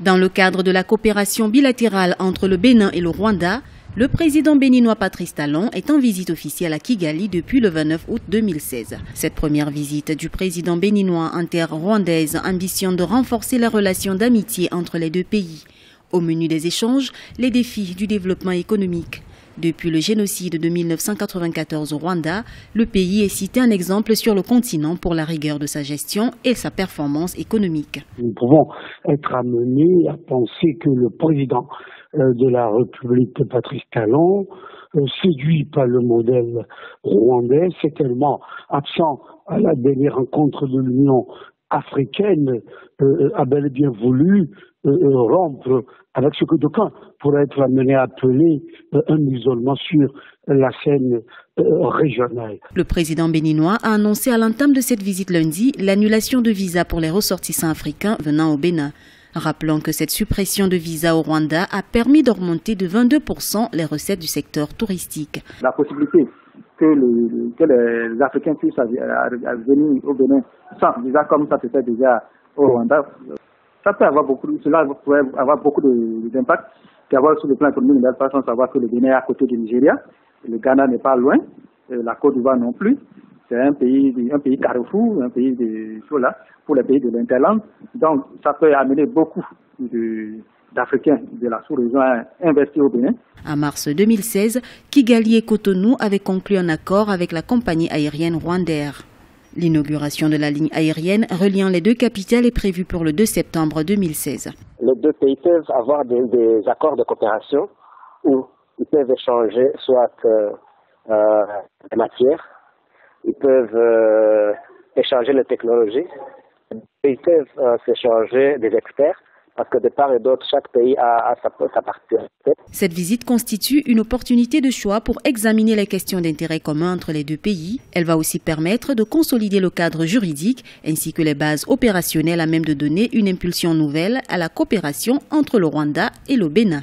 Dans le cadre de la coopération bilatérale entre le Bénin et le Rwanda, le président béninois Patrice Talon est en visite officielle à Kigali depuis le 29 août 2016. Cette première visite du président béninois en terre rwandaise ambitionne de renforcer la relation d'amitié entre les deux pays. Au menu des échanges, les défis du développement économique. Depuis le génocide de 1994 au Rwanda, le pays est cité un exemple sur le continent pour la rigueur de sa gestion et sa performance économique. Nous pouvons être amenés à penser que le président euh, de la République, Patrice Talon, euh, séduit par le modèle rwandais, c'est tellement absent à la dernière rencontre de l'Union africaine euh, a bel et bien voulu rompre avec ce que d'aucuns pourraient être amenés à appeler un isolement sur la scène régionale. Le président béninois a annoncé à l'entame de cette visite lundi l'annulation de visas pour les ressortissants africains venant au Bénin. Rappelons que cette suppression de visa au Rwanda a permis d'augmenter de 22% les recettes du secteur touristique. La possibilité que, les Africains puissent venir au Bénin sans visa comme ça se fait déjà au Rwanda, ça peut avoir beaucoup, cela pourrait avoir beaucoup d'impact. Sur le plan économique, de façon savoir que le Bénin est à côté du Nigeria, le Ghana n'est pas loin, la Côte d'Ivoire non plus. C'est un pays, un pays carrefour, un pays de là, pour les pays de l'interland. Donc, ça peut amener beaucoup d'Africains de la sous-région à investir au Bénin. En mars 2016, Kigali et Cotonou avaient conclu un accord avec la compagnie aérienne Rwandair. L'inauguration de la ligne aérienne reliant les deux capitales est prévue pour le 2 septembre 2016. Les deux pays peuvent avoir des, accords de coopération où ils peuvent échanger soit euh, euh, des matières, ils peuvent euh, échanger les technologies, ils peuvent euh, s'échanger des experts. Parce que de part et d'autre, chaque pays a, sa. Cette visite constitue une opportunité de choix pour examiner les questions d'intérêt commun entre les deux pays. Elle va aussi permettre de consolider le cadre juridique ainsi que les bases opérationnelles à même de donner une impulsion nouvelle à la coopération entre le Rwanda et le Bénin.